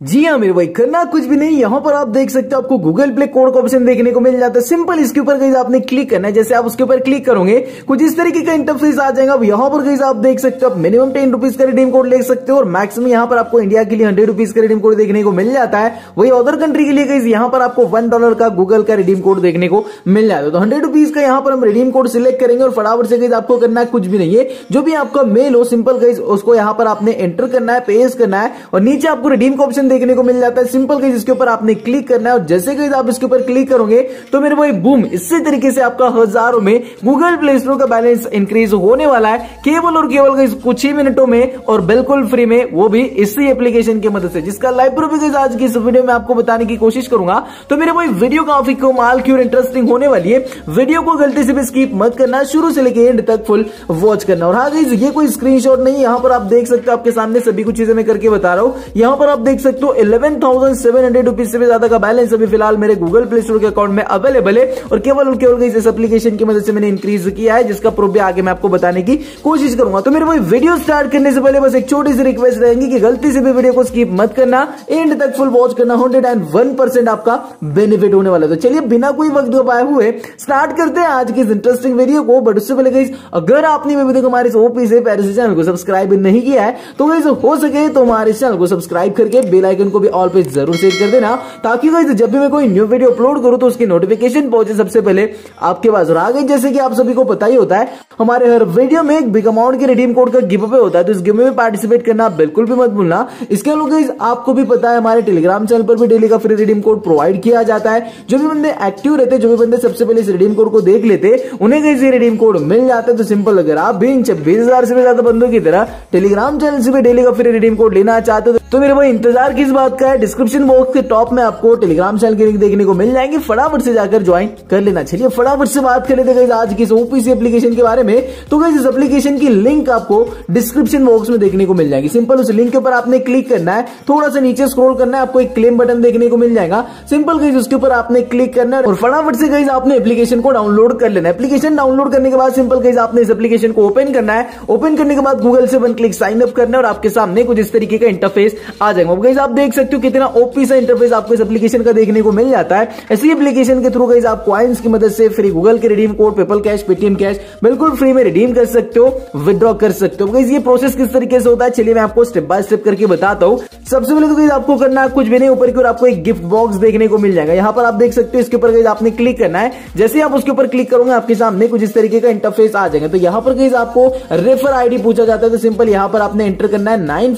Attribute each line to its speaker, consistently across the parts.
Speaker 1: जी हाँ मेरे भाई, करना कुछ भी नहीं। यहाँ पर आप देख सकते हो, आपको गूगल प्ले कोड का ऑप्शन देखने को मिल जाता है। सिंपल इसके ऊपर गई आपने क्लिक करना है। जैसे आप उसके ऊपर क्लिक करोगे, कुछ इस तरीके का इंटरफेस आ जाएगा। यहाँ पर कहीं आप देख सकते हो, आप मिनिमम टेन रुपीज़ का रिडीम कोड ले सकते हो और मैक्सिमम यहाँ पर आपको इंडिया के लिए हंड्रेड रुपीज़ का रिडीम कोड देखने को मिल जाता है। वही अदर कंट्री के लिए गई यहाँ पर आपको वन डॉलर का गूगल का रिडीम कोड देखने को मिल जाता है। तो हंड्रेड रुपीज़ का यहाँ पर हम रिडीम कोड सिलेक्ट करेंगे और फटाफट से कहीं आपको करना है कुछ भी नहीं है। जो भी आपका मेल हो सिंपल कहीं उसको यहाँ पर आपने एंटर करना है पेज करना है और नीचे आपको रिडीम का ऑप्शन देखने को मिल जाता है। सिंपल कहीं इसके ऊपर आपने क्लिक करना है और जैसे कहीं आप इसके ऊपर क्लिक करोगे तो मेरे भाई बूम इसी तरीके से आपका हज़ारों में गूगल प्ले स्टोर का बैलेंस इंक्रीज होने वाला है। केवल और केवल कुछ ही मिनटों में और बिल्कुल फ्री में वो भी इसी एप्लीकेशन की मदद से। जिसका लाइव प्रूफ आज की इस वीडियो में आपको बताने की कोशिश करूँगा। तो मेरे भाई वीडियो काफ़ी कमाल की और इंटरेस्टिंग होने वाली है। वीडियो को गलती से भी स्कीप मत करना। शुरू से लेकर एंड तक फुल वॉच करना। और हाँ ये कोई स्क्रीनशॉट नहीं यहाँ पर आप देख सकते हो, आपके सामने सभी कुछ चीज़ें मैं करके बता रहा हूँ। यहाँ पर आप देख सकते हो eleven thousand seven hundred rupees से भी ज़्यादा का बैलेंस अभी फ़िलहाल मेरे गूगल प्ले स्टोर के अकाउंट में अवेलेबल है और केवल और केवल इस एप्लीकेशन की मदद से मैंने इंक्रीज किया है, जिसका प्रूफ भी आगे मैं आपको बताने की कोशिश करूँगा। तो मेरे भाई वीडियो स्टार्ट करने से पहले बस एक छोटी सी रिक्वेस्ट रहेगी कि गलती से भी वीडियो को स्किप मत करना। एंड तक फुल वॉच करना। हंड्रेड एंड वन परसेंट आपका बेनिफिट होने वाला तो चलिए, बिना कोई वक्त गवाए हुए स्टार्ट करते हैं आज की इस इंटरेस्टिंग वीडियो को। बट उससे पहले गई अगर आपने वीडियो को हमारे ओपी से पैरिस चैनल को सब्सक्राइब नहीं किया है तो गई हो सके तो हमारे चैनल को सब्सक्राइब करके बेल आइकन को भी ऑल पे ज़रूर सेट कर देना, ताकि जब भी मैं कोई न्यू वीडियो अपलोड करूँ तो उसकी नोटिफिकेशन पहुँचे सबसे पहले आपके पास। और आगे जैसे कि आप सभी को पता ही होता है, हमारे हर वीडियो में एक बिग अमाउंट के रिडीम कोड का गिव अवे होता है तो इस गिव में पार्टिसिपेट करना, बिल्कुल भी मत भूलना। इसके अलावा आपको भी पता है, हमारे टेलीग्राम चैनल पर भी डेली का फ्री रिडीम कोड प्रोवाइड किया जाता है। जो भी बंदे एक्टिव रहते जो भी बंदे सबसे पहले इस रिडीम कोड को देख लेते, उन्हें कहीं रिडीम कोड मिल जाता है। तो सिंपल अगर आप भी इन छब्बीस से भी ज़्यादा बंदों की तरह टेलीग्राम चैनल से भी डेली का फ्री रिडीम कोड लेना चाहते हो तो मेरे भाई इंतज़ार किस बात का है डिस्क्रिप्शन बॉक्स के टॉप में आपको टेलीग्राम चैनल की लिंक देखने को मिल जाएँगे। फटाफट से जाकर ज्वाइन कर लेना। चलिए, फटाफट से बात कर लेते गए आज की ओपीसी एप्लीकेशन के बारे में। तो गई इस एप्लीकेशन की लिंक आपको डिस्क्रिप्शन बॉक्स में देखने को मिल जाएगी। सिंपल उस लिंक के ऊपर आपने क्लिक करना है। थोड़ा सा नीचे स्क्रॉल करना है, आपको एक क्लेम बटन देखने को मिल जाएगा। सिंपल गई उसके ऊपर आपने क्लिक करना है और फटाफट से गई आपने एप्लीकेशन को डाउनलोड कर लेना एप्लीकेशन डाउनलोड करने के बाद सिंपल गई आपने इस एप्लीकेशन को ओपन करना है। ओपन करने के बाद गूगल से वन क्लिक साइन अप करना है और आपके सामने कुछ इस तरीके का इंटरफेस आ जाएगा। आप देख सकते हो कितना ओपी सा इंटरफेस आपको इस एप्लीकेशन का देखने को मिल जाता है। ऐसी एप्लीकेशन के थ्रू गई आप क्वाइंस की मदद से फ्री गूगल के redeem code PayPal cash Paytm cash बिल्कुल फ्री में रिडीम कर सकते हो विद्रॉ कर सकते हो। ये प्रोसेस किस तरीके से होता है? चलिए मैं आपको स्टेप बाय स्टेप करके बताता हूँ। सबसे पहले तो आपको करना है कुछ भी नहीं, ऊपर की ओर आपको एक गिफ्ट बॉक्स देखने को मिल जाएगा। यहाँ पर आप देख सकते हो, इसके ऊपर आपने क्लिक करना है। जैसे आप उसके ऊपर क्लिक करोगे, आपके सामने कुछ इस तरीके का इंटरफेस आ जाएगा। तो यहाँ पर कहीं आपको रेफर आईडी पूछा जाता है। तो सिंपल यहाँ पर आपने एंटर करना है नाइन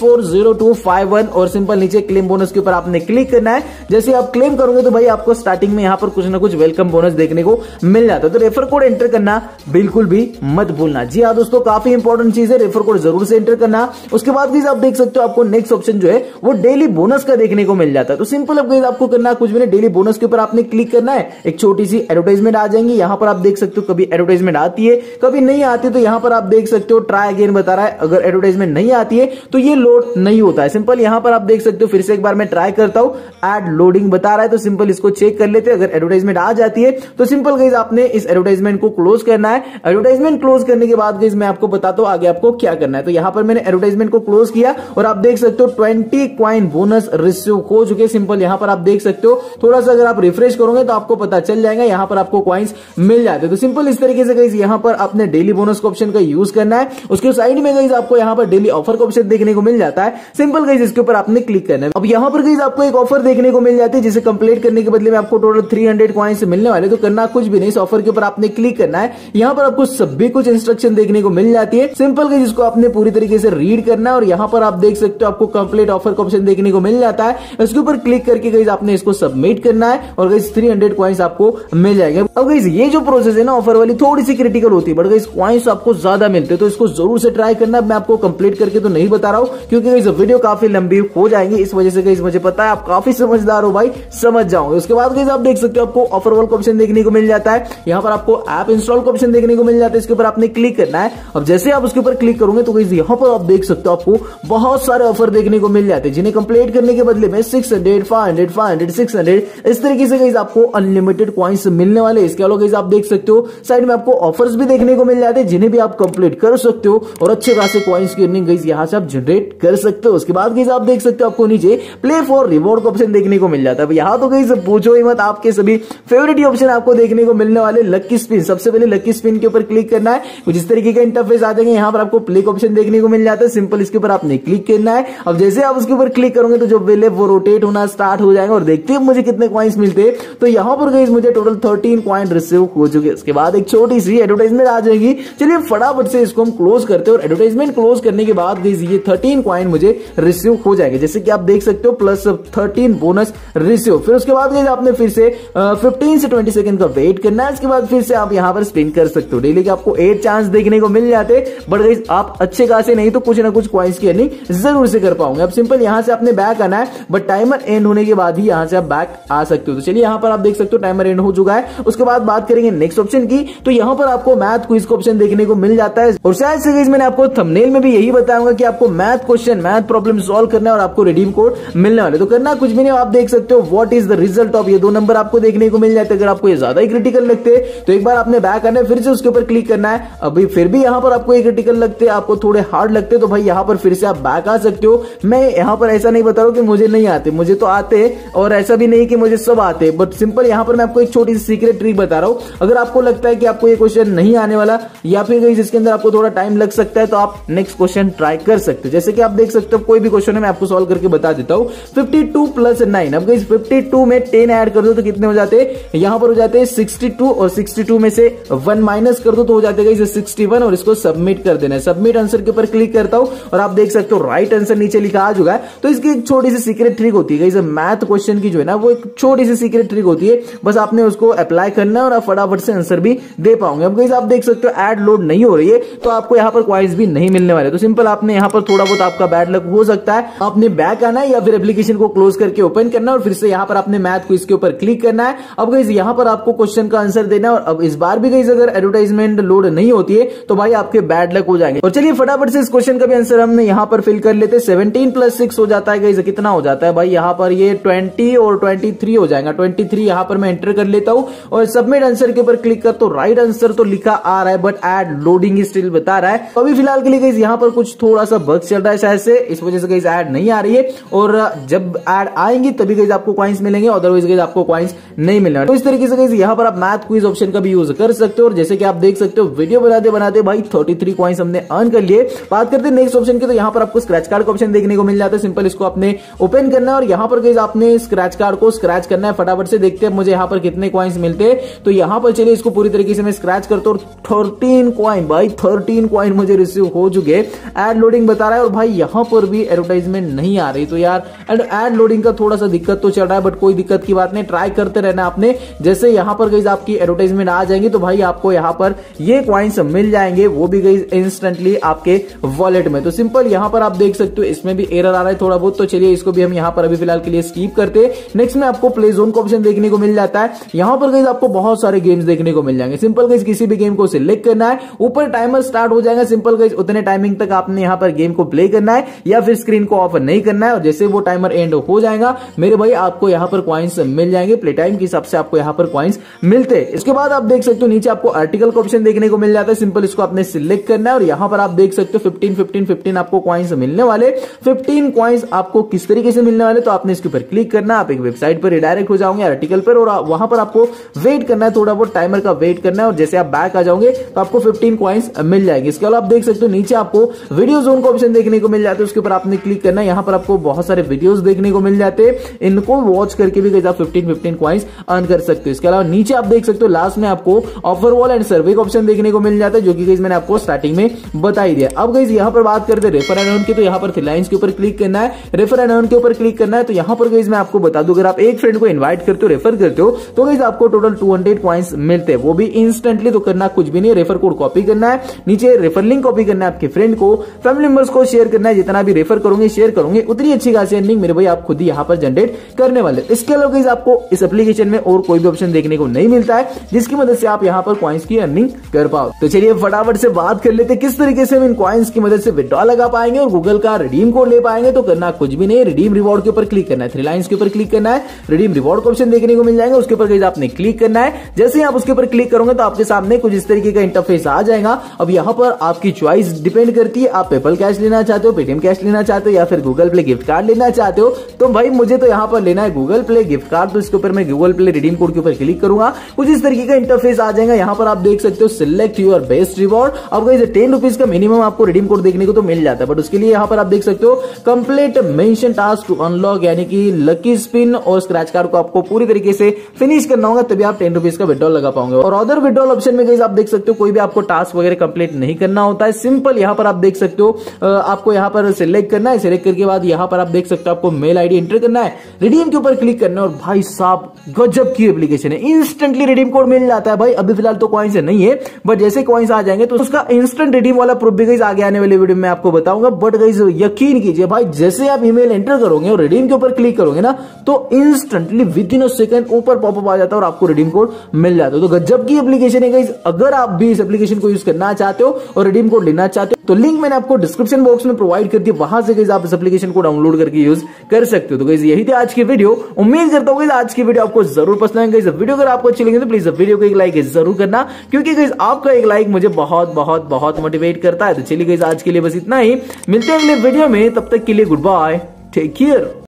Speaker 1: और सिंपल नीचे क्लेम बोनस के ऊपर आपने क्लिक करना है। जैसे आप क्लेम करोगे तो भाई आपको स्टार्टिंग में यहाँ पर कुछ ना कुछ वेलकम बोनस देखने को मिल जाता है। तो रेफर कोड एंटर करना बिल्कुल भी मत भूलना। जी हाँ दोस्तों, काफ़ी इंपॉर्टेंट चीज़ है। रेफर कोड ज़रूर से एंटर करना। उसके बाद आप देख सकते हो आपको नेक्स्ट ऑप्शन जो है, वो डेली बोनस का देखने को मिल जाता है। तो सिंपल अब आपको करना कुछ भी डेली बोनस के ऊपर आपने क्लिक करना है। एक छोटी सी एडवर्टाइजमेंट आ जाएँगी। यहाँ पर आप देख सकते हो कभी एडवर्टाइजमेंट आती है, कभी नहीं आती तो यहाँ पर आप देख सकते हो ट्राई अगेन बता रहा है। अगर एडवर्टाइजमेंट नहीं आती है तो ये लोड नहीं होता है। सिंपल यहाँ पर आप देख सकते हो फिर से एक बार मैं ट्राई करता हूँ। एड लोडिंग बता रहा है तो सिंपल इसको चेक कर लेते अगर एडवर्टाइजमेंट आ जाती है तो सिंपल गई आपने इस एडवर्टाइजमेंट को क्लोज करना है। एडवर्टाइजमेंट क्लोज करने के बाद गई मैं आपको बताता हूँ आगे आपको क्या करना है। तो यहाँ पर मैंने एडवर्टाइजमेंट को क्लोज किया और आप देख सकते हो ट्वेंटी क्वाइन बोनस रिसीव हो चुके सिंपल यहाँ पर आप देख सकते हो। थोड़ा सा अगर आप रिफ्रेश करोगे तो आपको पता चल जाएगा, यहाँ पर आपको क्वाइंस मिल जाते तो सिंपल इस तरीके से गई यहाँ पर अपने डेली बोनस ऑप्शन का यूज़ करना है। उसके साइड में गई आपको यहाँ पर डेली ऑफ़र का ऑप्शन देखने को मिल जाता है। सिंपल गई इसके ऊपर आपने क्लिक करना है। अब यहाँ पर गई आपको एक ऑफ़र देखने को मिल जाती है, जिसे कंप्लीट करने के बदले में आपको टोटल थ्री हंड्रेड क्वाइंस मिलने वाले तो करना कुछ भी नहीं, इस ऑफ़र के ऊपर आपने क्लिक करना है। यहाँ पर आपको सभी कुछ इंस्ट्रक्शन देखने को मिल जाती है। सिंपल गई जिसको आपने पूरी तरीके से रीड करना है और यहाँ पर आप देख सकते हो आपको कंप्लीट ऑफ़र का ऑप्शन देखने को मिल जाता है। इसके ऊपर क्लिक करके गई आपने इसको सबमिट करना है और गई थ्री हंड्रेड आपको मिल जाएँगे। अब गई ये जो प्रोसेस है ना ऑफ़र वाली थोड़ी सी क्रिटिकल होती है बट गई क्वाइंस आपको ज़्यादा मिलते तो इसको ज़रूर से ट्राई करना। मैं आपको कंप्लीट करके तो नहीं बता रहा हूँ, क्योंकि वीडियो काफ़ी लंबी हो जाएँगी। इस वजह से गई मुझे पता है, आप काफ़ी समझदार हो भाई, समझ जाओगे उसके बाद गई आप देख सकते हो, आपको ऑफ़र वाल ऑप्शन देखने को मिल जाता है। यहाँ पर आपको ऐप इंस्टॉल का ऑप्शन देखने को मिल जाता है, इसके ऊपर आपने क्लिक करना है। अब जैसे आप उसके ऊपर क्लिक करोगे तो यहाँ पर आप देख सकते हो, आपको बहुत सारे ऑफ़र देखने को मिल जाते हैं, जिन्हें कंप्लीट करने के बदले में six hundred five hundred five hundred six hundred इस तरीके से गई आपको अनलिमिटेड क्वाइंस मिलने वाले इसके अलावा गई आप देख सकते हो साइड में आपको ऑफर्स भी देखने को मिल जाते हैं, जिन्हें भी आप कंप्लीट कर सकते हो, और अच्छे खासे क्वाइंस की अर्निंग गई यहाँ से आप जनरेट कर सकते हो। उसके बाद गई आप देख सकते हो, आपको नीचे प्ले फॉर रिवॉर्ड का ऑप्शन देखने को मिल जाता है। यहाँ तो कहीं से पूछो ही मत, आपके सभी फेवरेट ऑप्शन आपको देखने को मिलने वाले लक्की स्पिन सबसे पहले लक्की स्पिन के ऊपर क्लिक करना है। कुछ इस तरीके का इंटरफेस आ जाएँगे। यहाँ पर आपको प्ले का ऑप्शन देखने को मिल जाता है। सिंपल इसके ऊपर आपने क्लिक करना है। अब जैसे आप उसके ऊपर क्लिक करोगे तो जो वेल वो रोटेट होना स्टार्ट हो जाएगा। और देखते हैं मुझे कितने क्वाइंस मिलते हैं। तो यहाँ पर गई मुझे टोटल थर्टीन क्वाइन रिसीव हो चुके उसके बाद एक छोटी सी एडवर्टाइजमेंट आ जाएगी। चलिए फटाफट से इसको हम क्लोज करते हैं। और एडवर्टाइजमेंट क्लोज करने के बाद ये थर्टीन क्वाइन मुझे रिसीव हो जाएँगे। जैसे कि आप देख सकते हो प्लस थर्टीन बोनस रिसीव फिर उसके बाद आपने फिर से फिफ्टीन से ट्वेंटी सेकंड का वेट करना है। इसके बाद फिर से आप यहाँ पर स्पिन कर सकते हो। डेली के आपको एट चांस देखने को मिल जाते बट गई आप अच्छे खासे नहीं तो कुछ ना कुछ क्वाइंस की अर्निंग ज़रूर से कर पाओगे। अब सिंपल यहाँ से आपने बैक आना है बट टाइमर एंड होने के बाद ही यहाँ से आप बैक आ सकते हो। तो चलिए यहाँ पर आप देख सकते हो टाइमर एंड हो चुका है। उसके बाद बात करेंगे नेक्स्ट ऑप्शन की। तो यहाँ पर आपको मैथ क्विज का ऑप्शन देखने को मिल जाता है। और शायद से मैंने आपको थंबनेल में भी यही बताऊँगा कि आपको math question math problem solve करना है और आपको रिडीम कोड मिलने वाले। तो करना कुछ भी नहीं, आप देख सकते हो what is the result of ये दो नंबर आपको देखने को मिल जाते अगर आपको ये ज़्यादा ही क्रिटिकल लगते तो एक बार आपने बैक आना है, फिर से उसके ऊपर क्लिक करना है। अभी फिर भी यहाँ पर आपको ये क्रिटिकल लगते आपको थोड़े हार्ड लगते तो भाई यहाँ पर फिर से आप बैक आ सकते हो। मैं यहाँ पर ऐसा नहीं बता रहा हूँ कि मुझे नहीं आते, मुझे तो आते और ऐसा भी नहीं कि मुझे सब आते बट सिंपल यहाँ पर मैं आपको एक छोटी सी सीक्रेट ट्रिक बता रहा हूँ। अगर आपको लगता है कि आपको ये क्वेश्चन नहीं आने वाला, या फिर जिसके अंदर आपको थोड़ा टाइम लग सकता है तो आप नेक्स्ट क्वेश्चन ट्राई कर सकते हो। जैसे कि आप देख सकते हो, कोई भी क्वेश्चन है, मैं आपको सॉल्व करके बता देता हूँ। फिफ्टी टू प्लस नाइन अब इस फिफ्टी टू में टेन ऐड कर दो तो कितने हो जाते? हैं यहाँ पर हो जाते हैं सिक्सटी टू और सिक्सटी टू में से वन माइनस कर दो तो हो जाते हैं सिक्सटी वन और इसको सबमिट कर देना सबमिट आंसर के ऊपर क्लिक करता हूँ और आप देख सकते हो राइट आंसर नीचे लिखा आ चुका है। तो इसकी एक छोटी सी सीक्रेट ट्रिक होती है मैथ क्वेश्चन की जो है ना, वो एक छोटी सी सीक्रेट ट्रिक होती है। बस आपने उसको अप्लाई करना है और आप फटाफट से आंसर भी दे पाओगे। अब आप देख सकते हो एड लोड नहीं हो रही है तो आपको यहाँ पर क्वाइस भी नहीं मिलने वाले। तो सिंपल आपने यहाँ पर थोड़ा बहुत आपका बैड लक हो सकता है। आपने बैक आना है या फिर एप्लीकेशन को क्लोज करके ओपन करना है और फिर से यहाँ पर आपने मैथ को इसके ऊपर क्लिक करना है। अब गई यहाँ पर आपको क्वेश्चन का आंसर देना है और अब इस बार भी गई अगर एडवर्टाइजमेंट लोड नहीं होती है तो भाई आपके बैड लक हो जाएँगे। और चलिए फटाफट से इस क्वेश्चन का भी आंसर हमने यहाँ पर फिल कर लेते सेवनटीन प्लस सिक्स हो जाता है गई कितना हो जाता है भाई? यहाँ पर ये ट्वेंटी और ट्वेंटी थ्री हो जाएगा। ट्वेंटी थ्री यहाँ पर मैं एंटर कर लेता हूँ और सबमिट आंसर के ऊपर क्लिक कर तो राइट आंसर तो लिखा आ रहा है बट एड लोडिंग स्टिल बता रहा है। अभी फ़िलहाल के लिए गई यहाँ पर कुछ थोड़ा सा बग चल रहा है शायद से, इस वजह से गई एड नहीं आ रही है। और जब एड आएँगी, तभी गई आपको क्वाइंस मिलेंगे अदरवाइज़ गई आपको क्वाइंस नहीं मिलने तो इस तरीके से गई यहाँ पर आप मैथ क्विज ऑप्शन का भी यूज़ कर सकते हो और जैसे कि आप देख सकते हो वीडियो बनाते बनाते भाई थर्टी थ्री क्वाइंस हमने अर्न कर लिए। बात करते नेक्स्ट ऑप्शन की तो यहाँ पर आपको स्क्रैच कार्ड का ऑप्शन देखने को मिल जाता है। सिंपल इसको आपने ओपन करना है और यहाँ पर गई आपने स्क्रैच कार्ड को स्क्रैच करना है। फटाफट से देखते हैं मुझे यहाँ पर कितने क्वाइंस मिलते हैं। तो यहाँ पर चलिए इसको पूरी तरीके से मैं स्क्रैच करता हूँ थर्टीन क्वाइन भाई थर्टीन क्वाइन मुझे रिसीव हो चुके एड लोडिंग बता रहा है और भाई यहाँ पर भी एडवर्टाइजमेंट नहीं आ रही। तो यार एंड एड लोडिंग का थोड़ा सा दिक्कत तो चल रहा है बट कोई दिक्कत की बात नहीं ट्राई करते रहना आपने। जैसे यहाँ पर गई आपकी एडवर्टाइजमेंट आ जाएँगी तो भाई आपको यहाँ पर ये क्वाइंस मिल जाएँगे, वो भी गई इंस्टेंटली आपके वॉलेट में। तो सिंपल यहाँ पर आप देख सकते हो, इसमें भी एरर आ रहा है थोड़ा बहुत तो चलिए इसको भी हम यहाँ पर अभी फ़िलहाल के लिए स्कीप करते नेक्स्ट में आपको प्ले जोन का ऑप्शन देखने को मिल जाता है। यहाँ पर गई आपको बहुत सारे गेम्स देखने को मिल जाएँगे। सिंपल गई किसी भी गेम को सिलेक्ट करना है, ऊपर टाइमर स्टार्ट हो जाएगा। सिंपल गई उतने टाइमिंग तक आपने यहाँ पर गेम को प्ले करना है, या फिर स्क्रीन को ऑफ़ नहीं करना है। और जैसे वो टाइमर एंड हो जाएगा, मेरे भाई आपको यहाँ पर क्वाइंस मिल जाएँगे प्ले टाइम के हिसाब से आपको यहाँ पर क्वाइंस मिलते हैं। इसके बाद आप देख सकते हो नीचे आपको आर्टिकल का ऑप्शन देखने को मिल जाता है। सिंपल इसको आपने सिलेक्ट करना है और यहाँ पर आप देख सकते हो फिफ्टीन फिफ्टीन फिफ्टीन आपको क्वाइंस मिलने वाले फिफ्टीन क्वाइंस आपको किस तरीके से मिलने वाले तो आपने इसके ऊपर क्लिक करना आप एक वेबसाइट पर रिडायरेक्ट हो जाओगे आर्टिकल पर, और वहाँ पर आपको वेट करना है, थोड़ा बहुत टाइमर का वेट करना है और जैसे आप बैक आ जाओगे तो आपको फिफ्टीन क्वाइंस मिल जाएँगे। इसके अलावा आप देख सकते हो नीचे आपको वीडियो जोन का ऑप्शन देखने को मिल जाता है। उसके ऊपर आपने क्लिक करना है, यहाँ पर आपको बहुत सारे वीडियोस देखने को मिल जाते हैं। इनको वॉच करके भी आप फिफ्टीन फिफ्टीन क्वाइंस अर्न कर सकते हो। इसके अलावा नीचे आप देख सकते हो लास्ट में आपको ऑफ़र वॉल एंड सर्वे का ऑप्शन देखने को मिल जाता है, जो कि मैंने आपको स्टार्टिंग में बता ही दिया। अब गई यहाँ पर बात करते रेफर एंड अर्न की। तो यहाँ पर लाइन्स के ऊपर क्लिक करना है। रेफर एंड अर्न के ऊपर क्लिक करना है। तो यहाँ पर गई मैं आपको बता दूँ, अगर आप एक फ्रेंड को इन्वाइट करते हो रेफर करते हो तो गई आपको टोटल टू हंड्रेड मिलते हैं। वो भी इंस्टेंटली तो करना कुछ भी नहीं रेफर कोड कॉपी करना है। नीचे रेफर लिंक कॉपी करना है आपके फ्रेंड को। फैमिली मेंबर्स को शेयर करना है। जितना भी रेफर करोगे शेयर करोगे, उतनी अच्छी खासी अर्निंग मेरे भाई आप खुद ही यहाँ पर जनरेट करने वाले इसके अलावा आपको इस एप्लीकेशन में और कोई भी ऑप्शन देखने को नहीं मिलता है, जिसकी मदद से आप यहाँ पर क्वाइंस की अर्निंग कर पाओ। तो चलिए फटाफट से बात कर लेते किस तरीके से हम इन क्वाइंस की मदद से विड्रॉ लगा पाएँगे और गूगल का रिडीम कोड ले पाएँगे। तो करना कुछ भी नहीं रिडीम रिवॉर्ड के ऊपर क्लिक करना है थ्री लाइन्स के ऊपर क्लिक करना है रिडीम रिवॉर्ड का ऑप्शन देखने को मिल जाएगा। उसके ऊपर आपने क्लिक करना है। जैसे ही आप उसके ऊपर क्लिक करोगे तो आपके सामने कुछ इस तरीके का इंटरफेस आ जाएगा। अब यहाँ पर आपकी चॉइस डिपेंड करती है, आप पेपल कैश लेना चाहते हो पेटीएम कैश लेना चाहते हो या फिर गूगल प्ले गिफ्ट कार्ड लेना चाहते हो तो भाई मुझे तो यहाँ पर लेना है गूगल प्ले गिफ्ट कार्ड तो इसके ऊपर मैं गूगल प्ले रिडीम कोड के ऊपर क्लिक करूँगा। कुछ इस तरीके का इंटरफेस आ जाएगा, यहाँ पर आप देख सकते हो सिलेक्ट यूर बेस्ट रिवॉर्ड अब गई टेन रुपीज़ का मिनिमम आपको रिडीम कोड देखने को तो मिल जाता है बट उसके लिए यहाँ पर आप देख सकते हो complete mention task to unlock यानी कि लकी स्पिन और स्क्रैच कार्ड को आपको पूरी तरीके से फिनिश करना होगा, तभी आप टेन रुपीज़ का विड्रॉल लगा पाओगे। और अदर विड्रॉल ऑप्शन में गई आप देख सकते हो कोई भी आपको टास्क वगैरह कंप्लीट नहीं करना होता है। सिंपल यहाँ पर आप देख सकते हो आपको यहाँ पर सिलेक्ट करना है। सिलेक्ट करके बाद यहाँ पर आप देख सकते हो आपको मेल आईडी एंटर करना है रिडीम के ऊपर क्लिक करना है और भाई साहब, गजब की एप्लीकेशन है। इंस्टेंटली रिडीम कोड मिल जाता है भाई। अभी फ़िलहाल तो कॉइन्स नहीं है बट जैसे कॉइन्स आ जाएँगे तो उसका इंस्टेंट रिडीम वाला प्रूफ भी गई आगे आने वाले वीडियो में आपको बताऊँगा। बट गई यकीन कीजिए भाई, जैसे आप ईमेल एंटर करोगे और रिडीम के ऊपर क्लिक करोगे ना तो instantly within a second ऊपर पॉपअप आ जाता है और आपको रिडीम कोड मिल जाता है। तो गजब की एप्लीकेशन है अगर आप भी इस एप्लीकेशन को यूज़ करना चाहते हो और रिडीम कोड लेना चाहते हो तो लिंक मैंने आपको डिस्क्रिप्शन बॉक्स में प्रोवाइड कर दी, वहाँ से आप इस एप्लीकेशन को डाउनलोड करके यूज़ कर सकते हो। तो गई यही थे आज की वीडियो उम्मीद करता हूँ आज की वीडियो आपको ज़रूर पसंद आएँगे। वीडियो अगर आपको अच्छी लगी तो प्लीज़ वीडियो को एक लाइक ज़रूर करना। क्योंकि आपका एक लाइक मुझे बहुत बहुत बहुत मोटिवेट करता है। तो चलिए गई आज के लिए बस इतना ही। मिलते हैं अगले वीडियो में। तब तक के लिए गुड बाय टेक केयर